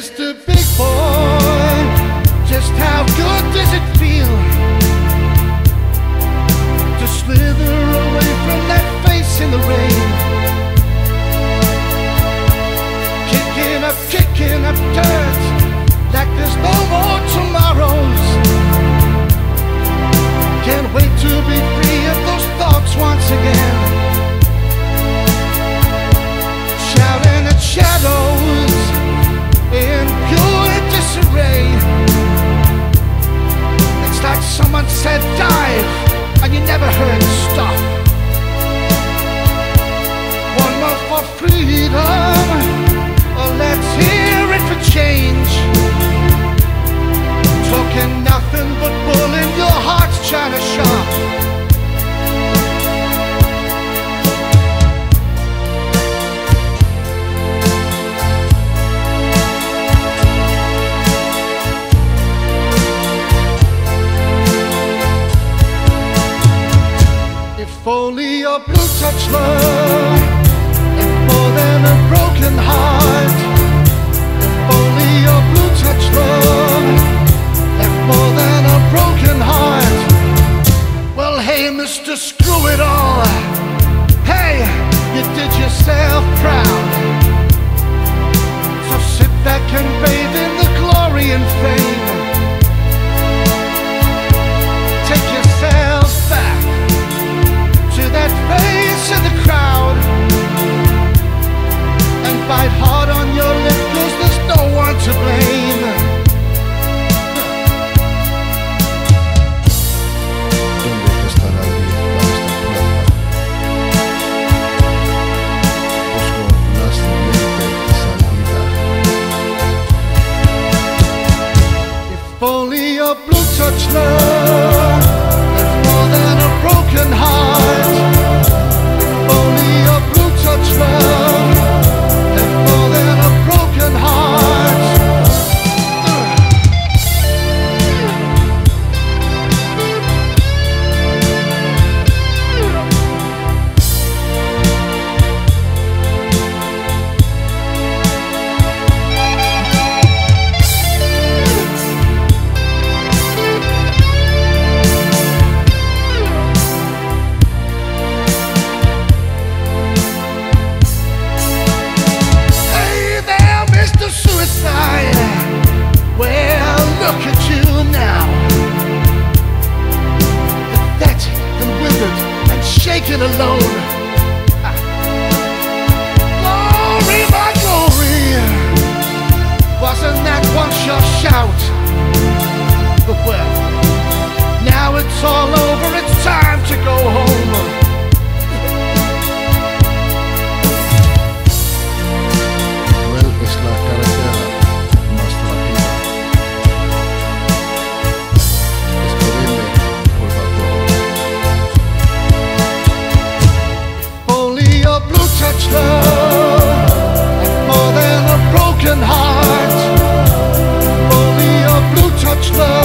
Mr. Big Boy, just how good does it feel to slither away from that face in the rain? Kicking up, kicking up dirt like there's no more tomorrows. Can't wait to be free of those thoughts once again. Someone said dive and you never heard stop. One more for freedom, If only your blue touch love. If more than a broken heart If only your blue touch love. If more than a broken heart. Well hey Mr. Screw It All. Hey, you did yourself proud. So sit back and bathe in the glory and fame if only your blue touch love left more than a broken heart. If only alone. broken heart. Only a blue touch love.